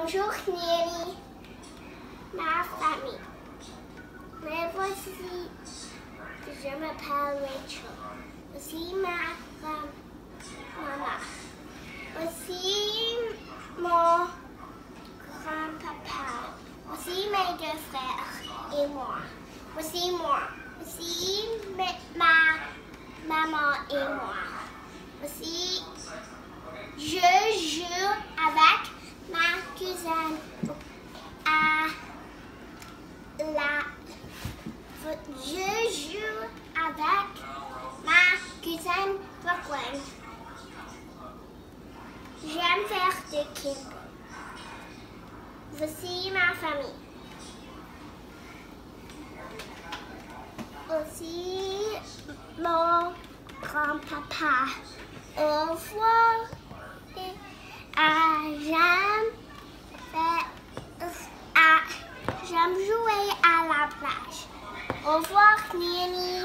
Bonjour Nieni, ma famille. Mais voici, je m'appelle Rachel. Voici ma femme, maman. Voici mon grand-papa. Voici mes deux frères et moi. Voici moi. Voici ma maman et moi. Voici, Je joue avec ma cousine Brooklyn. J'aime faire du camping. Voici ma famille. Aussi mon grand-papa. Au revoir. J'aime jouer à la plage. Au revoir, Nini.